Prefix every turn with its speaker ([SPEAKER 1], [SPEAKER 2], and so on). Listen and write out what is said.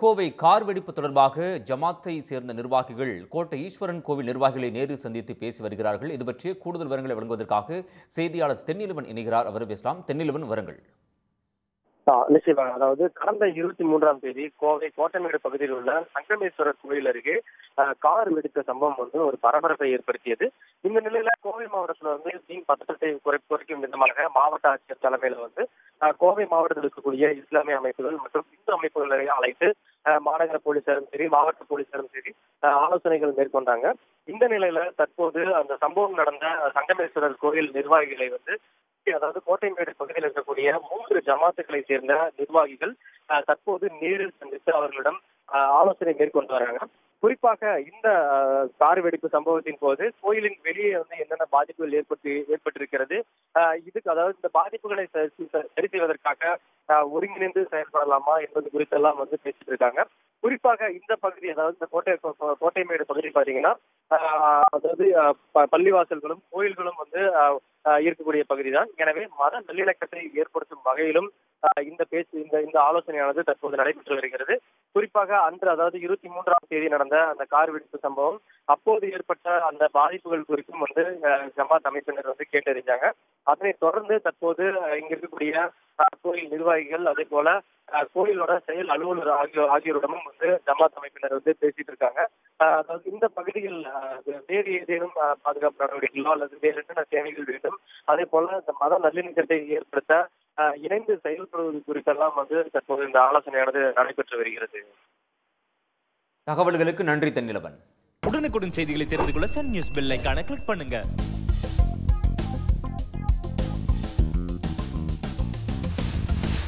[SPEAKER 1] Kovai car வெடிப்பு தொடர்பாக ஜமாத்தை சேர்ந்த நிர்வாகிகள் கோட்டை ஈஸ்வரன் கோவில் நிர்வாகிகளை நேரில் சந்தித்து பேசி வருகிறார்கள். இது பற்றிய கூடுதல் விவரங்களை வழங்குவதற்காக செய்தியாளர் தென்னிலவன் இணைகிறார். அவர் பேசலாம். தென்னிலவன் வரங்கள்.
[SPEAKER 2] நிச்சயமாக அதாவது கடந்த இருபத்தி மூன்றாம் தேதி கோவை கோட்டமேடு பகுதியில் உள்ள சங்கமேஸ்வரர் கோயில் அருகே கார் வெடித்த சம்பவம் வந்து ஒரு பரபரப்பை ஏற்படுத்தியது. இந்த நிலையில கோவை மாவட்டத்துல வந்து தீ பதற்றத்தை குறை குறைக்கும் விதமாக மாவட்ட ஆட்சியர் தலைமையில வந்து கோவை மாவட்டத்தில் இருக்கக்கூடிய இஸ்லாமிய அமைப்புகள் மற்றும் இந்து அமைப்புகளை அழைத்து மாநகர போலீசாரும் சரி மாவட்ட போலீசாரும் சரி ஆலோசனைகள் மேற்கொண்டாங்க. இந்த நிலையில தற்போது அந்த சம்பவம் நடந்த சங்கமேஸ்வரர் கோயில் நிர்வாகிகளை வந்து அதாவது கோட்டைமேடு பகுதியில் இருக்கக்கூடிய மூன்று ஜமாத்துக்களை சேர்ந்த நிர்வாகிகள் தற்போது நேரில் சந்தித்து அவர்களிடம் ஆலோசனை மேற்கொண்டு வராங்க. குறிப்பாக இந்த கார் வெடிப்பு சம்பவத்தின் போது கோயிலின் வெளியே வந்து என்னென்ன பாதிப்புகள் ஏற்பட்டு ஏற்பட்டிருக்கிறது இதுக்கு அதாவது இந்த பாதிப்புகளை சரி செய்வதற்காக ஒருங்கிணைந்து செயல்படலாமா என்பது குறித்தெல்லாம் வந்து பேசிட்டு இருக்காங்க. குறிப்பாக இந்த பகுதி அதாவது இந்த கோட்டை கோட்டைமேடு பகுதி பாத்தீங்கன்னா அதாவது ப- பள்ளிவாசல்களும் கோயில்களும் வந்து அஹ், இருக்கக்கூடிய பகுதி தான் எனவே மத நல்லிணக்கத்தை ஏற்படுத்தும் வகையிலும் இந்த பேச்சு இந்த இந்த ஆலோசனையானது தற்போது நடைபெற்று வருகிறது. குறிப்பாக அன்று அதாவது இருபத்தி மூன்றாம் தேதி நடந்த அந்த கார் வெடிப்பு சம்பவம் அப்போது ஏற்பட்ட அந்த பாதிப்புகள் குறித்தும் வந்து ஜமாத் அமைப்பினர் வந்து கேட்டறிஞ்சாங்க. அதனைத் தொடர்ந்து தற்போது இங்க இருக்கக்கூடிய கோயில் நிர்வாகிகள் அதே போல அஹ், கோயிலோட செயல் அலுவலர் ஆகியோர் ஆகியோரிடமும் வந்து ஜமாத் அமைப்பினர் வந்து பேசிட்டு இருக்காங்க. அஹ், அதாவது இந்த பகுதியில் வேறு ஏதேனும் பாதுகாப்பு நடவடிக்கைகளோ அல்லது வேறு என்னென்ன சேவைகள் வேண்டும் அதே போல இந்த மத நல்லிணக்கத்தை ஏற்படுத்த இணைந்து செயல்படுவது குறித்தெல்லாம் வந்து தற்போது இந்த ஆலோசனையானது நடைபெற்று வருகிறது.
[SPEAKER 1] தகவல்களுக்கு நன்றி தென்னிலவன்.
[SPEAKER 3] உடனுக்குடன் செய்திகளை தெரிந்து கொள்ள சன் நியூஸ் பெல் ஐகானை கிளிக் பண்ணுங்க.